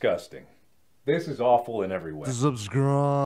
disgusting. This is awful in every way. Subscribe.